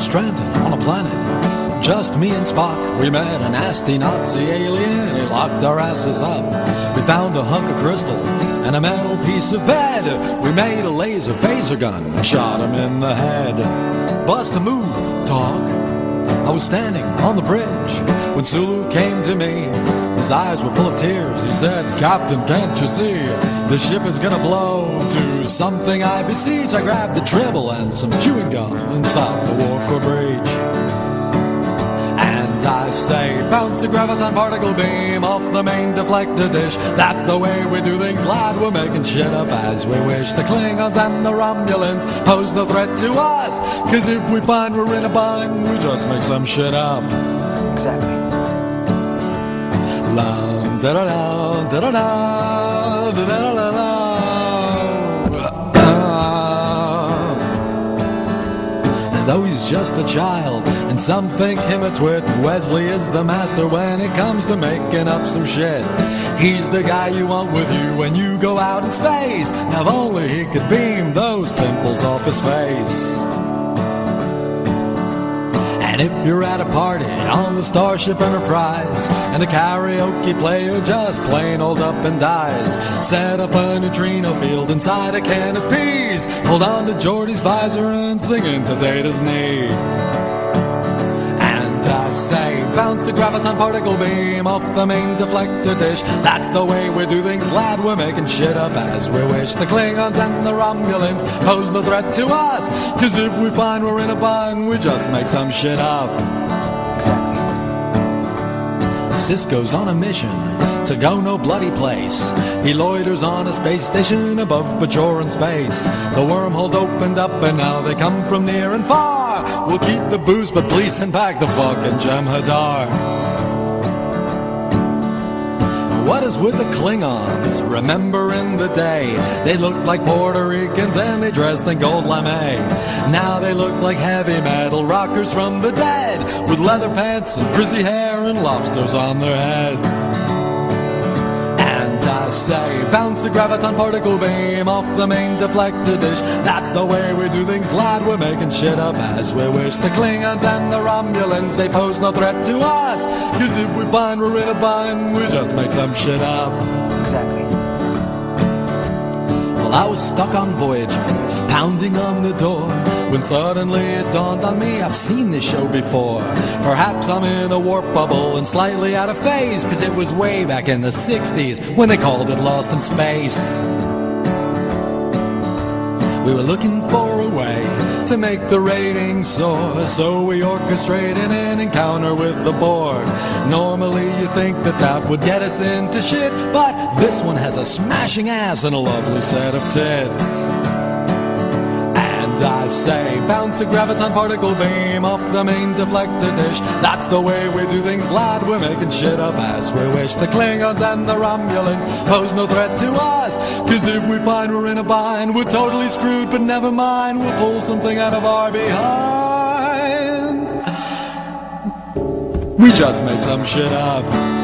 stranded on a planet. Just me and Spock. We met a nasty Nazi alien. He locked our asses up. We found a hunk of crystal and a metal piece of bed. We made a laser phaser gun and shot him in the head. Bust a move, dog. I was standing on the bridge when Sulu came to me. His eyes were full of tears. He said, Captain, can't you see? The ship is gonna blow something I besiege. I grabbed a tribble and some chewing gum and stopped the warp breach. And I say, bounce the graviton particle beam off the main deflector dish. That's the way we do things, lad. We're making shit up as we wish. The Klingons and the Romulans pose no threat to us. Cause if we find we're in a bind, we just make some shit up. Exactly. La da da da da da da da da though he's just a child, and some think him a twit, Wesley is the master when it comes to making up some shit. He's the guy you want with you when you go out in space. Now, if only he could beam those pimples off his face. And if you're at a party on the Starship Enterprise and the karaoke player just plain old up and dies, set up a neutrino field inside a can of peas, hold on to Geordi's visor and sing into Data's knee. A graviton particle beam off the main deflector dish. That's the way we do things, lad. We're making shit up as we wish. The Klingons and the Romulans pose no threat to us. Cause if we find we're in a bind, we just make some shit up. Sisko's on a mission to go no bloody place. He loiters on a space station above Bajoran space. The wormhole opened up and now they come from near and far. We'll keep the booze, but please send back the fucking Jem'Hadar. What is with the Klingons? Remember in the day, they looked like Puerto Ricans and they dressed in gold lame. Now they look like heavy metal rockers from the dead, with leather pants and frizzy hair and lobsters on their heads. Say, bounce a graviton particle beam off the main deflector dish. That's the way we do things, lad. We're making shit up as we wish. The Klingons and the Romulans, they pose no threat to us. Cause if we find we're in a bind, we just make some shit up. Exactly. Well, I was stuck on Voyager, pounding on the door. When suddenly it dawned on me, I've seen this show before. Perhaps I'm in a warp bubble and slightly out of phase, cause it was way back in the 60s when they called it Lost in Space. We were looking for a way to make the ratings soar, so we orchestrated an encounter with the Borg. Normally, you think that that would get us into shit, but this one has a smashing ass and a lovely set of tits. I say, bounce a graviton particle beam off the main deflector dish. That's the way we do things, lad. We're making shit up as we wish. The Klingons and the Romulans pose no threat to us. Cause if we find we're in a bind, we're totally screwed, but never mind. We'll pull something out of our behind. We just make some shit up.